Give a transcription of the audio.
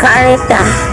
可爱的。